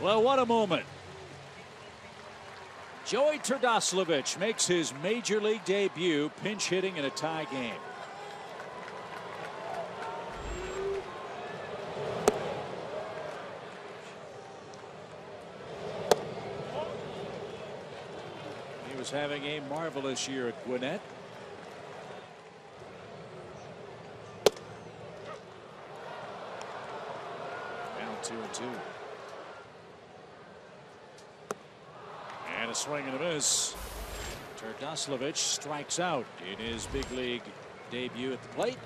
Well, what a moment. Joey Terdoslavich makes his major league debut pinch hitting in a tie game. He was having a marvelous year at Gwinnett. Two and two. And a swing and a miss. Terdoslavich strikes out in his big league debut at the plate.